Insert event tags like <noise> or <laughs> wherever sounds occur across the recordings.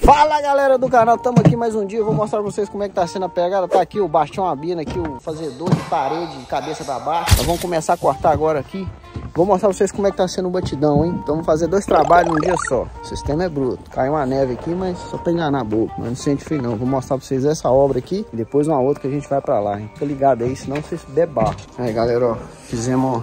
Fala galera do canal, estamos aqui mais um dia, eu vou mostrar pra vocês como é que tá sendo a pegada, tá aqui o Bastião Abina, aqui o fazedor de parede, de cabeça pra baixo, nós vamos começar a cortar agora aqui, vou mostrar pra vocês como é que tá sendo o batidão, hein, então vamos fazer dois trabalhos num dia só, o sistema é bruto, caiu uma neve aqui, mas só pra enganar a boca, mas não sente frio não, vou mostrar pra vocês essa obra aqui, e depois uma outra que a gente vai pra lá, hein, fica ligado aí, senão vocês debatem. Aí galera, ó, fizemos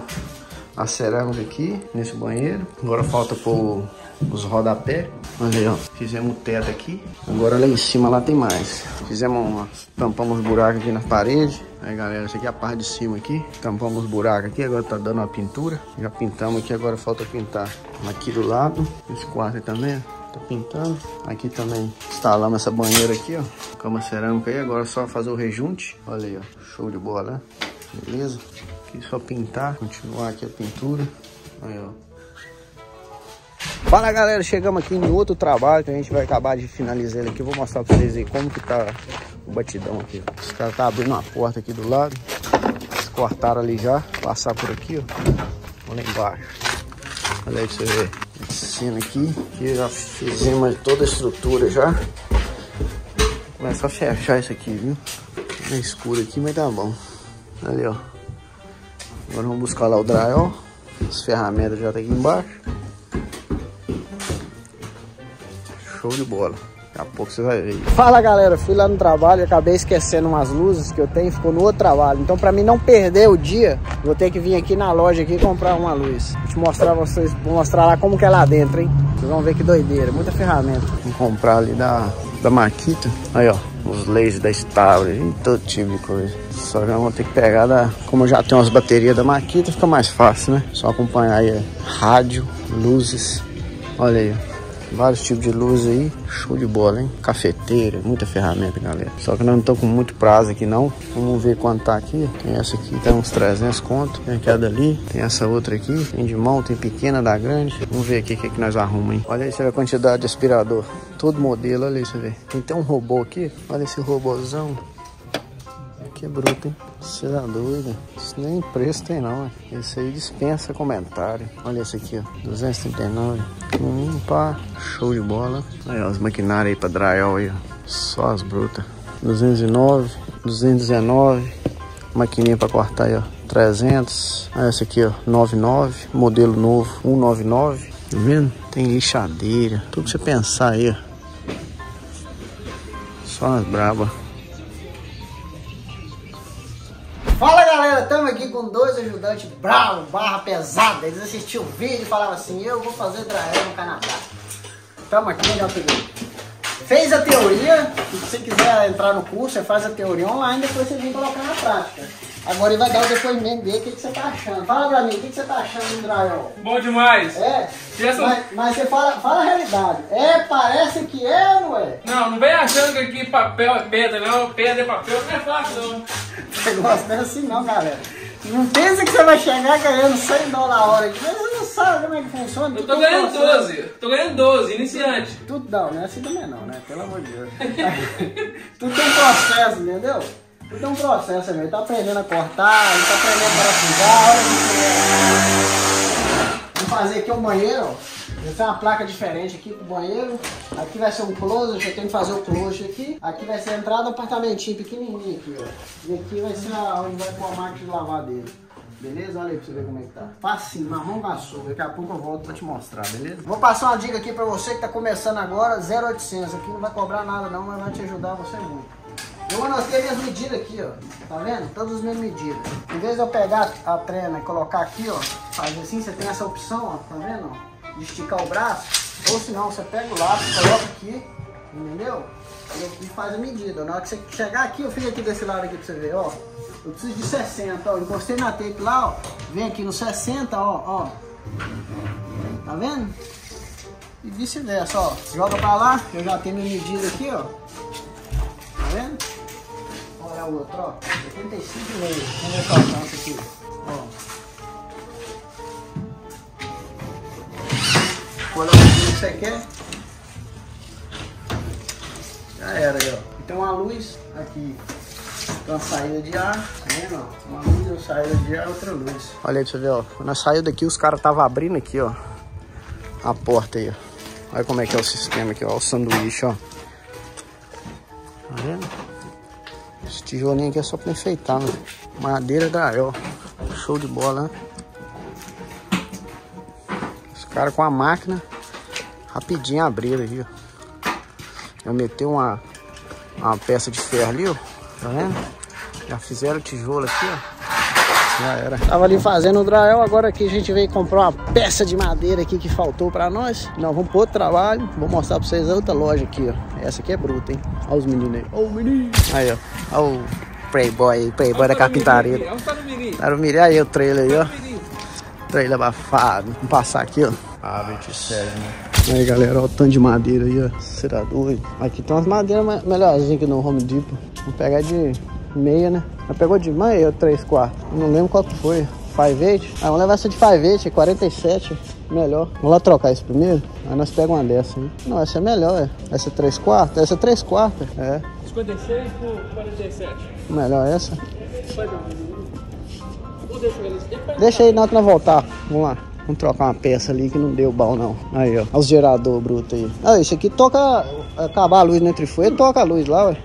a cerâmica aqui, nesse banheiro, agora falta pôr os rodapé. Olha aí, ó. Fizemos o teto aqui. Agora lá em cima lá tem mais. Fizemos uma, tampamos os buracos aqui na parede. Aí galera, essa aqui é a parte de cima aqui. Tampamos os buracos aqui, agora tá dando uma pintura. Já pintamos aqui, agora falta pintar aqui do lado. Esse quarto aí também, ó. Tá pintando. Aqui também instalamos essa banheira aqui, ó. Cama cerâmica aí, agora é só fazer o rejunte. Olha aí, ó. Show de bola, né? Beleza? Aqui só pintar, continuar aqui a pintura. Aí, ó. Fala galera, chegamos aqui em outro trabalho que a gente vai acabar de finalizar ele aqui. Vou mostrar pra vocês aí como que tá o batidão aqui. Os caras tá abrindo uma porta aqui do lado. Eles cortaram ali já, passar por aqui, ó. Olha lá embaixo. Olha aí pra você ver. Cena aqui, que já fizemos toda a estrutura já. Começa a fechar isso aqui, viu? É escuro aqui, mas tá bom. Ali, ó. Agora vamos buscar lá o drywall. As ferramentas já tá aqui embaixo. Show de bola. Daqui a pouco você vai ver. Fala galera, fui lá no trabalho e acabei esquecendo umas luzes que eu tenho, ficou no outro trabalho. Então pra mim não perder o dia, vou ter que vir aqui na loja aqui comprar uma luz. Vou te mostrar vocês, vou mostrar lá como que é lá dentro, hein? Vocês vão ver que doideira, muita ferramenta. Vou comprar ali da, da Maquita. Aí ó, os lasers da Stable e todo tipo de coisa. Só que eu vou ter que pegar da... Como eu já tenho as baterias da Maquita, fica mais fácil, né? Só acompanhar aí é, rádio, luzes. Olha aí, ó. Vários tipos de luz aí, show de bola, hein? Cafeteira, muita ferramenta, galera. Só que nós não estamos com muito prazo aqui, não. Vamos ver quanto tá aqui. Tem essa aqui, tem uns 300 conto. Tem aquela ali, tem essa outra aqui. Tem de mão, tem pequena, da grande. Vamos ver aqui o que, é que nós arrumamos, hein? Olha aí, você vê a quantidade de aspirador. Todo modelo, olha aí, você vê. Tem até um robô aqui. Olha esse robôzão. Que bruto, hein? Você tá doido? Isso nem preço tem não, hein? Esse aí dispensa comentário. Olha esse aqui, ó. 239. Hum, pá. Show de bola. Aí, ó, as maquinárias aí pra drywall aí, ó. Só as brutas. 209, 219. Maquininha pra cortar aí, ó. 300. Aí essa aqui, ó. 99. Modelo novo, 199. Tá vendo? Tem lixadeira. Tudo que você pensar aí, ó. Só as brabas. Com dois ajudantes bravo, barra pesada. Eles assistiram o vídeo e falaram assim: Eu vou fazer drywall no Canadá. Estamos aqui, legal Fez a teoria, se você quiser entrar no curso, você faz a teoria online, depois você vem colocar na prática. Agora ele vai dar o depoimento dele, o que, que você tá achando. Fala pra mim, o que, que você tá achando do drywall? Bom demais. É? Mas, mas, você fala, fala a realidade. É, parece que é, não é? Não, não vem achando que aqui papel é pedra, não. Pedra é papel, não é fácil, não. <laughs> Negócio não é assim não, galera. Não pensa que você vai chegar ganhando 100 dólares a hora aqui, mas você não sabe como é que funciona. Eu tô ganhando 12, tô ganhando 12, iniciante. Tudo não, não é assim também não, né? Pelo amor de Deus. <laughs> Tudo tem um processo, entendeu? Tudo é um processo, ele tá aprendendo a cortar, ele tá aprendendo a parafusar, olha Vamos fazer aqui um banheiro, ó. Vai ser uma placa diferente aqui pro banheiro. Aqui vai ser um closet, eu tenho que fazer o closet aqui. Aqui vai ser a entrada do apartamentinho pequenininho aqui, ó. E aqui vai ser onde vai pôr a máquina de lavar dele. Beleza? Olha aí pra você ver como é que tá. Facinho, marrom vassoura. Daqui a pouco eu volto pra te mostrar, beleza? Vou passar uma dica aqui pra você que tá começando agora, 0800. Aqui não vai cobrar nada não, mas vai te ajudar você muito. Eu anotei minhas medidas aqui, ó. Tá vendo? Todas as minhas medidas. Em vez de eu pegar a trena e colocar aqui, ó. Fazer assim, você tem essa opção, ó. Tá vendo? De esticar o braço. Ou se não, você pega o lápis, coloca aqui. Entendeu? E faz a medida. Na hora que você chegar aqui, eu fiz aqui desse lado aqui pra você ver, ó. Eu preciso de 60, ó. Encostei na tape lá, ó. Vem aqui no 60, ó, ó. Tá vendo? E vice-versa, ó. Joga pra lá, eu já tenho minha medida aqui, ó. Tá vendo? Olha o outro, ó. 85 meio. Vamos ver qual alcance aqui. Ó. Coloca o que você quer. Já era aí, ó. Tem uma luz aqui. Tem uma saída de ar, tá vendo? Uma luz, uma saída de ar, outra luz. Olha aí pra você ver, ó. Quando nós saímos daqui, os caras estavam abrindo aqui, ó. A porta aí, ó. Olha como é que é o sistema aqui, ó. O sanduíche, ó. Tá vendo? Esse tijolinho aqui é só pra enfeitar, né? Madeira da ó. Show de bola, né? Os caras com a máquina rapidinho abriram aqui, ó. Eu meti uma, uma peça de ferro ali, ó. Tá vendo? Já fizeram o tijolo aqui, ó. Já era. Tava ali fazendo o dryel, agora aqui a gente veio comprar uma peça de madeira aqui que faltou pra nós. Nós vamos pro outro trabalho. Vou mostrar pra vocês a outra loja aqui, ó. Essa aqui é bruta, hein? Olha os meninos aí. Olha o menino. Aí, ó. Olha o Playboy aí, Playboy da carpintaria. Era o Mirim. Aí o trailer aí, ó. Trailer abafado. Vamos passar aqui, ó. Ah, 27, né? Aí, galera, ó o tanto de madeira aí, ó. Será doido? Aqui tem umas madeiras melhorzinhas que no Home Depot. Vou pegar de meia, né? Ela pegou de meia ou 3 quartos? Não lembro qual que foi. 5 Ah, vamos levar essa de 5 47. Melhor. Vamos lá trocar isso primeiro? Aí nós pegamos uma dessa, hein? Não, essa é melhor, é. Essa é 3 quartos? Essa é 3 quartos, é. 56 por 47. Melhor essa. Deixa eles. Deixa aí, nós voltar. Vamos lá. Vamos trocar uma peça ali que não deu bom, não. Aí, ó. Olha os gerador bruto aí. Ah, isso aqui toca... Acabar a luz no trifoio, toca a luz lá, ué.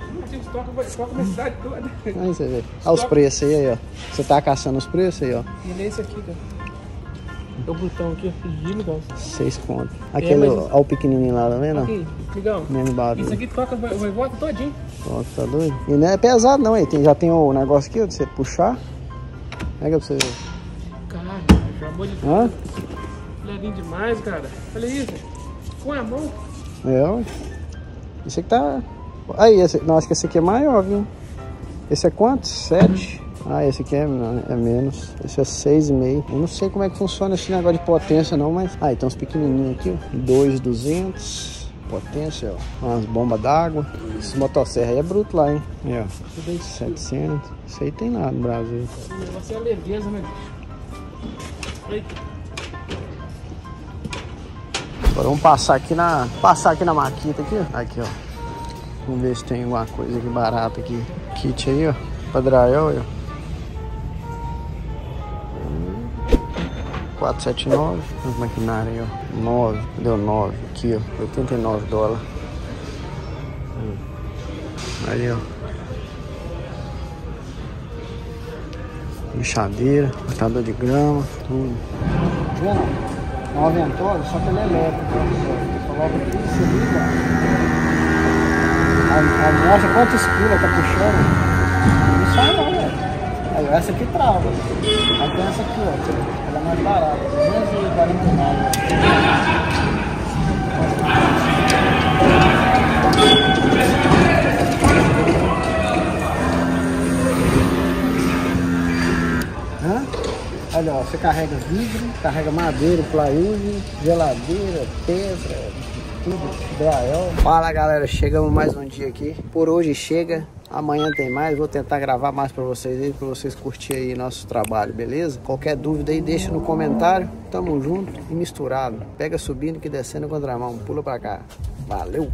Toca na cidade toda. Aí você vê. Olha os preços aí, aí, ó. Você tá caçando os preços aí, ó. E nem esse aqui, cara. É o botão aqui, pedindo, cara. Seis contos. Aquele, mas- ó, o pequenininho lá, tá vendo? Aqui, ligão. Menos barulho. Isso aqui toca, vai, vai volta todinho. Ó, tá doido? E não é pesado não, aí. Tem, já tem o negócio aqui, ó, de você puxar. Pega pra você ver. Amor de Deus. Levinho demais, cara. Olha isso. Com a mão. É, ó. Esse aqui tá... Aí, esse... Não, acho que esse aqui é maior, viu? Esse é quanto? Sete? Ah, esse aqui é, é menos. Esse é seis e meio. Eu não sei como é que funciona esse negócio de potência não, mas... Ah, e tem uns pequenininhos aqui, ó. Dois, duzentos. Potência, ó. Umas bombas d'água. Esse motosserra aí é bruto lá, hein? Aí, ó. 700. Isso aí tem nada no Brasil. Esse negócio é a leveza, né, bicho? Agora vamos passar aqui na. Passar aqui na maquita aqui. Aqui, ó. Vamos ver se tem alguma coisa aqui barata aqui. Kit aí, ó. Padrael aí, ó. 479. Os maquinários aí, ó. 9. Deu 9. Aqui, ó. 89 dólares. Aí, ó. Lixadeira, cortador de grama, tudo. Vendo? É uma ventosa, só que ela é elétrica. Você coloca aqui. A, a mostra quantos quilos tá puxando. Não sai não, velho. Aí essa aqui trava. Aí tem essa aqui, ó. Ela é mais barata. 249. Você carrega vidro, carrega madeira, plywood, geladeira, pedra, tudo, drywall. Fala galera, chegamos mais um dia aqui. Por hoje chega, amanhã tem mais. Vou tentar gravar mais pra vocês aí, pra vocês curtirem aí nosso trabalho, beleza? Qualquer dúvida aí, deixa no comentário. Tamo junto e misturado. Pega subindo que descendo com a mão. Pula pra cá. Valeu!